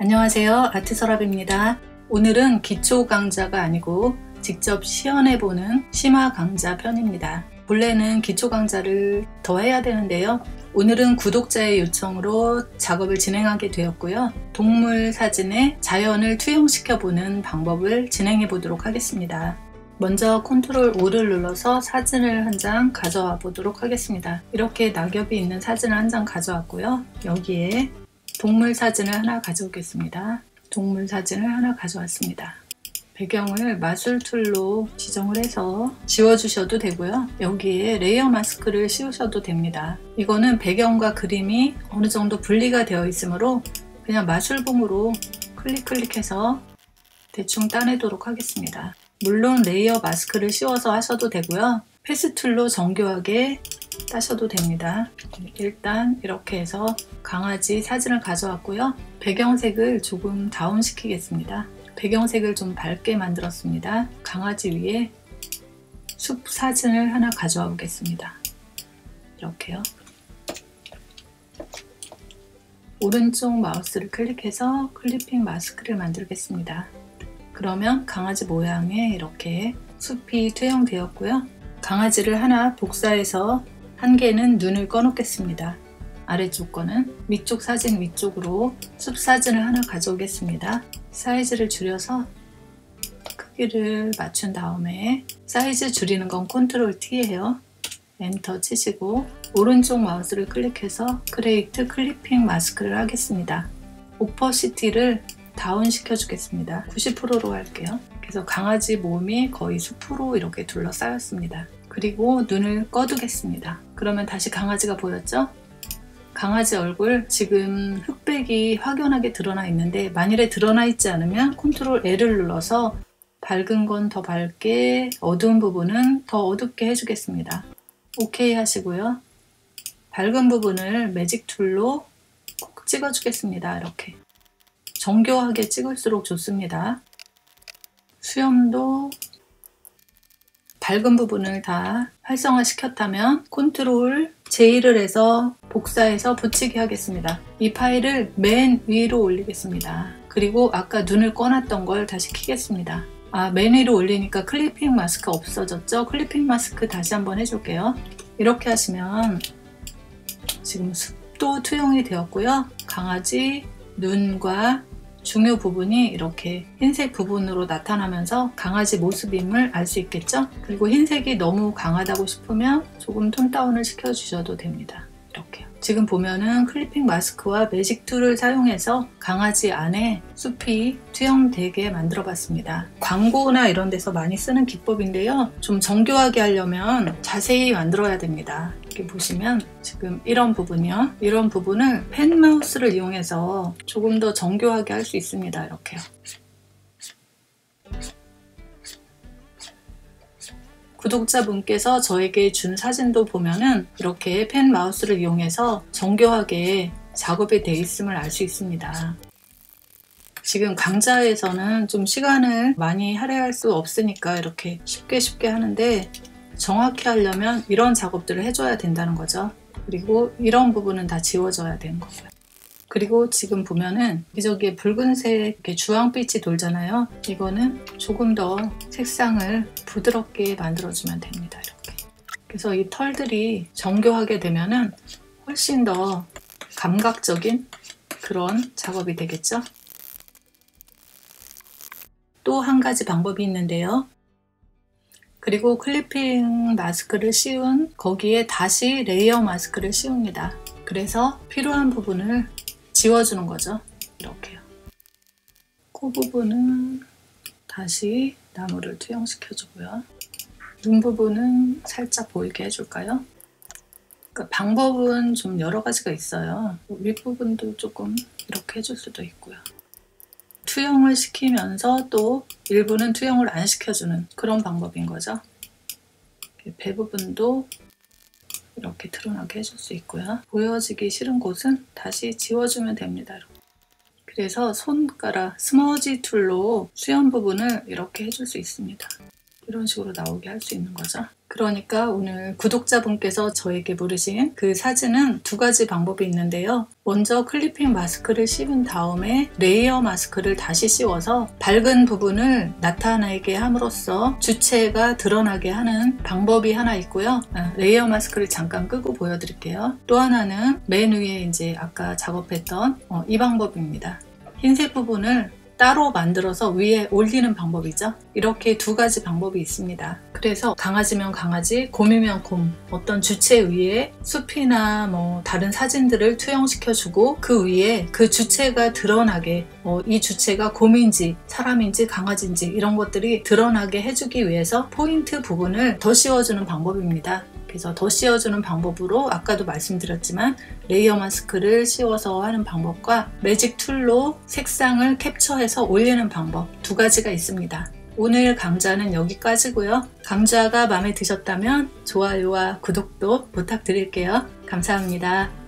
안녕하세요. 아트서랍입니다. 오늘은 기초 강좌가 아니고 직접 시연해보는 심화 강좌 편입니다. 본래는 기초 강좌를 더 해야 되는데요. 오늘은 구독자의 요청으로 작업을 진행하게 되었고요. 동물 사진에 자연을 투영시켜보는 방법을 진행해 보도록 하겠습니다. 먼저 컨트롤 5를 눌러서 사진을 한 장 가져와 보도록 하겠습니다. 이렇게 낙엽이 있는 사진을 한 장 가져왔고요. 여기에 동물 사진을 하나 가져오겠습니다. 동물 사진을 하나 가져왔습니다. 배경을 마술 tool로 지정을 해서 지워주셔도 되고요. 여기에 layer mask를 씌우셔도 됩니다. 이거는 배경과 그림이 어느 정도 분리가 되어 있으므로 그냥 마술봉으로 클릭 클릭해서 대충 따내도록 하겠습니다. 물론 layer mask를 씌워서 하셔도 되고요. path tool로 정교하게 따셔도 됩니다. 일단 이렇게 해서 강아지 사진을 가져왔고요. 배경색을 조금 다운시키겠습니다. 배경색을 좀 밝게 만들었습니다. 강아지 위에 숲 사진을 하나 가져와 보겠습니다. 이렇게요. 오른쪽 마우스를 클릭해서 클리핑 마스크를 만들겠습니다. 그러면 강아지 모양에 이렇게 숲이 투영되었고요. 강아지를 하나 복사해서 한 개는 눈을 꺼놓겠습니다. 아래쪽 거는 위쪽 사진 위쪽으로 숲 사진을 하나 가져오겠습니다. 사이즈를 줄여서 크기를 맞춘 다음에 사이즈 줄이는 건 control T예요. enter 치시고 오른쪽 마우스를 클릭해서 create clipping mask를 하겠습니다. opacity를 다운 시켜주겠습니다. 90%로 할게요. 그래서 강아지 몸이 거의 숲으로 이렇게 둘러싸였습니다. 그리고 눈을 꺼두겠습니다. 그러면 다시 강아지가 보였죠? 강아지 얼굴 지금 흑백이 확연하게 드러나 있는데 만일에 드러나 있지 않으면 control L을 눌러서 밝은 건 더 밝게 어두운 부분은 더 어둡게 해주겠습니다. OK 하시고요. 밝은 부분을 magic tool로 콕 찍어주겠습니다. 이렇게 정교하게 찍을수록 좋습니다. 수염도 밝은 부분을 다 활성화 시켰다면 control J를 해서 복사해서 붙이게 하겠습니다. 이 파일을 맨 위로 올리겠습니다. 그리고 아까 눈을 꺼놨던 걸 다시 키겠습니다. 아, 맨 위로 올리니까 clipping mask 없어졌죠? clipping mask 다시 한번 해줄게요. 이렇게 하시면 지금 숲도 투영이 되었고요. 강아지 눈과 중요 부분이 이렇게 흰색 부분으로 나타나면서 강아지 모습임을 알 수 있겠죠? 그리고 흰색이 너무 강하다고 싶으면 조금 tone down을 시켜주셔도 됩니다. 이렇게요. 지금 보면은 clipping mask와 magic tool을 사용해서 강아지 안에 숲이 투영되게 만들어 봤습니다. 광고나 이런 데서 많이 쓰는 기법인데요. 좀 정교하게 하려면 자세히 만들어야 됩니다. 이렇게 보시면 지금 이런 부분이요. 이런 부분을 펜 마우스를 이용해서 조금 더 정교하게 할 수 있습니다. 이렇게요. 구독자분께서 저에게 준 사진도 보면은 이렇게 펜 마우스를 이용해서 정교하게 작업이 돼 있음을 알 수 있습니다. 지금 강좌에서는 좀 시간을 많이 할애할 수 없으니까 이렇게 쉽게 쉽게 하는데 정확히 하려면 이런 작업들을 해줘야 된다는 거죠. 그리고 이런 부분은 다 지워져야 되는 거고요. 그리고 지금 보면은 여기저기에 붉은색 주황빛이 돌잖아요. 이거는 조금 더 색상을 부드럽게 만들어주면 됩니다. 이렇게. 그래서 이 털들이 정교하게 되면은 훨씬 더 감각적인 그런 작업이 되겠죠. 또 한 가지 방법이 있는데요. 그리고 clipping mask를 씌운 거기에 다시 layer mask를 씌웁니다. 그래서 필요한 부분을 지워주는 거죠. 이렇게요. 코 부분은 다시 나무를 투영시켜주고요. 눈 부분은 살짝 보이게 해줄까요? 그러니까 방법은 좀 여러 가지가 있어요. 윗부분도 조금 이렇게 해줄 수도 있고요. 투영을 시키면서 또 일부는 투영을 안 시켜주는 그런 방법인 거죠. 배 부분도 이렇게 드러나게 해줄 수 있고요. 보여지기 싫은 곳은 다시 지워주면 됩니다. 그래서 손가락 smudge tool로 수염 부분을 이렇게 해줄 수 있습니다. 이런 식으로 나오게 할 수 있는 거죠. 그러니까 오늘 구독자분께서 저에게 물으신 그 사진은 두 가지 방법이 있는데요. 먼저 clipping mask를 씌운 다음에 layer mask를 다시 씌워서 밝은 부분을 나타나게 함으로써 주체가 드러나게 하는 방법이 하나 있고요. 아, layer mask를 잠깐 끄고 보여드릴게요. 또 하나는 맨 위에 이제 아까 작업했던 어, 이 방법입니다. 흰색 부분을 따로 만들어서 위에 올리는 방법이죠. 이렇게 두 가지 방법이 있습니다. 그래서 강아지면 강아지, 곰이면 곰, 어떤 주체 위에 숲이나 뭐 다른 사진들을 투영시켜 주고 그 위에 그 주체가 드러나게 어, 이 주체가 곰인지 사람인지 강아지인지 이런 것들이 드러나게 해주기 위해서 포인트 부분을 더 씌워주는 방법입니다. 그래서 더 씌워주는 방법으로 아까도 말씀드렸지만 layer mask를 씌워서 하는 방법과 magic tool로 색상을 캡처해서 올리는 방법 두 가지가 있습니다. 오늘 강좌는 여기까지고요. 강좌가 마음에 드셨다면 좋아요와 구독도 부탁드릴게요. 감사합니다.